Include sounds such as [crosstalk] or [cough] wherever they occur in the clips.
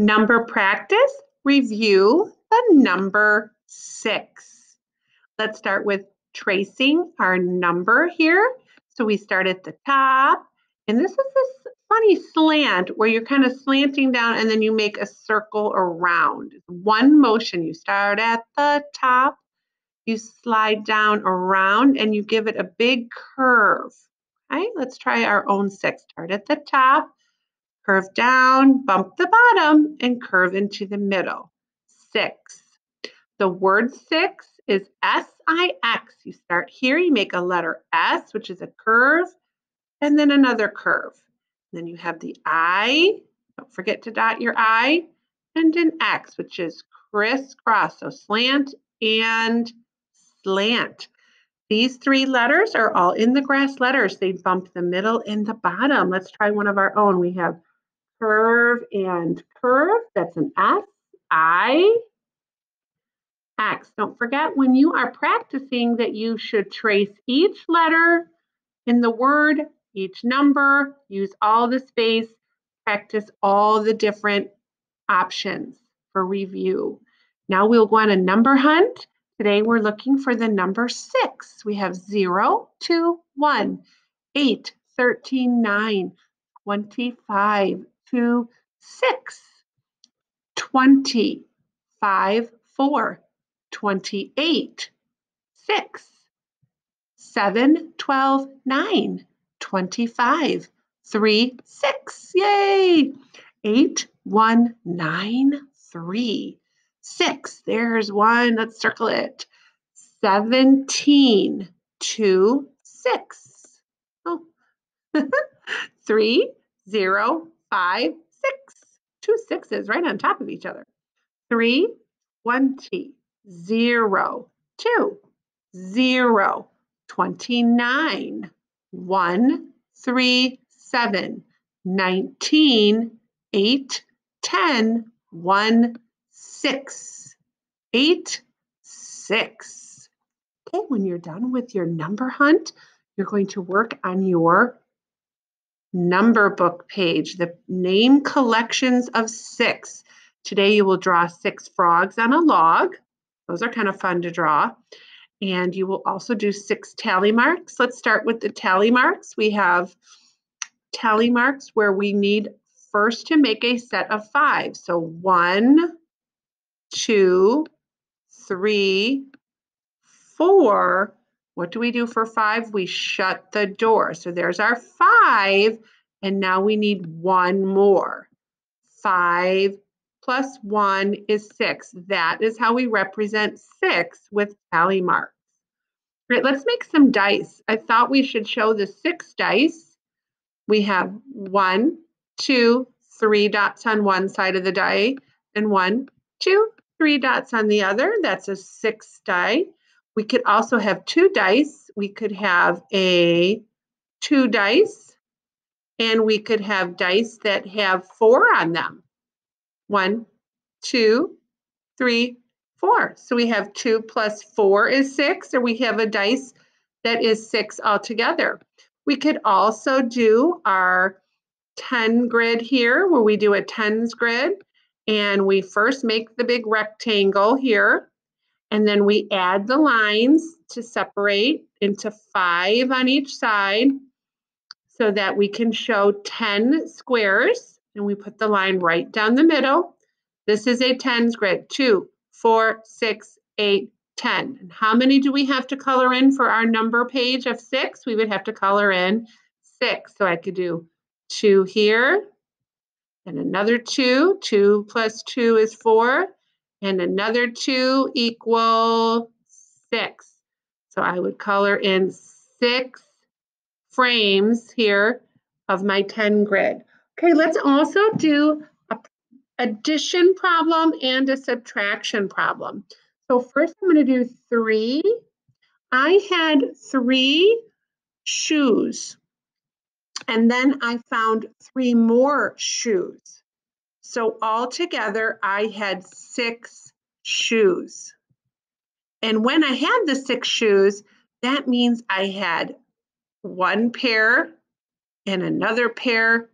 Number practice, review the number six. Let's start with tracing our number here. So we start at the top, and this is this funny slant where you're kind of slanting down and then you make a circle around. One motion. You start at the top, you slide down around, and you give it a big curve. All right, let's try our own six. Start at the top, curve down, bump the bottom, and curve into the middle. Six. The word six is S-I-X. You start here, you make a letter S, which is a curve, and then another curve. Then you have the I, don't forget to dot your I, and an X, which is crisscross, so slant and slant. These three letters are all in the grass letters. They bump the middle and the bottom. Let's try one of our own. We have curve and curve. That's an S, I, X. Don't forget when you are practicing that you should trace each letter in the word, each number, use all the space, practice all the different options for review. Now we'll go on a number hunt. Today we're looking for the number six. We have 0, 2, 1, 8, 13, 9, 25, 2, 6, 20, 5, 4, 28, 6, 7, 12, 9, 25, 3, 6. Yay! 8, 1, 9, 3, 6. There's one. Let's circle it. 17, 2, 6. Oh. [laughs] 3, 0, 5, 6. Two sixes right on top of each other. 3, 20, 0, 2, 0, 29, 1, 3, 7, 19, 8, 10, 1, 6, 8, 6. Okay, when you're done with your number hunt, you're going to work on your number book page, the name collections of six. Today you will draw six frogs on a log. Those are kind of fun to draw. And you will also do six tally marks. Let's start with the tally marks. We have tally marks where we need first to make a set of five. So one, two, three, four. What do we do for five? We shut the door. So there's our five. And now we need one more. Five, plus 1 is 6. That is how we represent 6 with tally marks. Right, let's make some dice. I thought we should show the 6 dice. We have one, two, three dots on one side of the die, and one, two, three dots on the other. That's a 6 die. We could also have two dice. We could have a 2 dice, and we could have dice that have 4 on them. One, two, three, four. So we have two plus four is six, or we have a dice that is six altogether. We could also do our 10 grid here, where we do a tens grid, and we first make the big rectangle here, and then we add the lines to separate into five on each side so that we can show 10 squares and we put the line right down the middle. This is a tens grid, two, four, six, eight, 10. And how many do we have to color in for our number page of six? We would have to color in six. So I could do two here and another two. Two plus two is four and another two equal six. So I would color in six frames here of my 10 grid. Okay, let's also do a addition problem and a subtraction problem. So first I'm going to do three. I had three shoes and then I found three more shoes. So altogether I had six shoes. And when I had the six shoes, that means I had one pair and another pair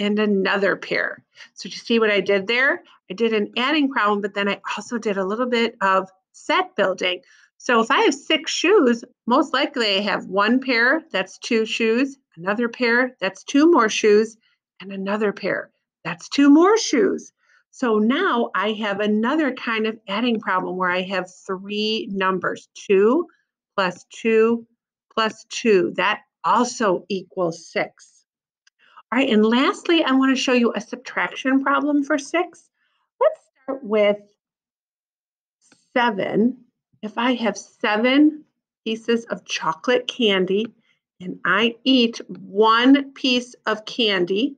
and another pair. So you see what I did there? I did an adding problem, but then I also did a little bit of set building. So if I have six shoes, most likely I have one pair, that's two shoes, another pair, that's two more shoes, and another pair, that's two more shoes. So now I have another kind of adding problem where I have three numbers, two plus two plus two. That also equals six. All right, and lastly, I want to show you a subtraction problem for six. Let's start with seven. If I have seven pieces of chocolate candy and I eat one piece of candy,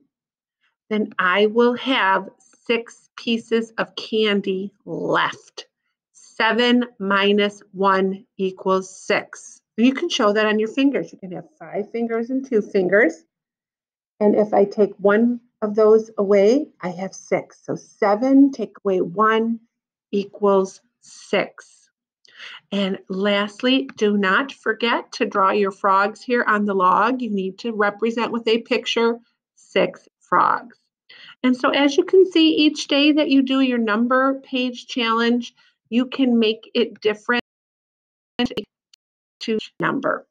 then I will have six pieces of candy left. Seven minus one equals six. You can show that on your fingers. You can have five fingers and two fingers. And if I take one of those away, I have six. So seven take away one equals six. And lastly, do not forget to draw your frogs here on the log. You need to represent with a picture six frogs. And so as you can see each day that you do your number page challenge, you can make it different to number.